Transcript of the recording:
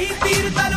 கை தீர்த்த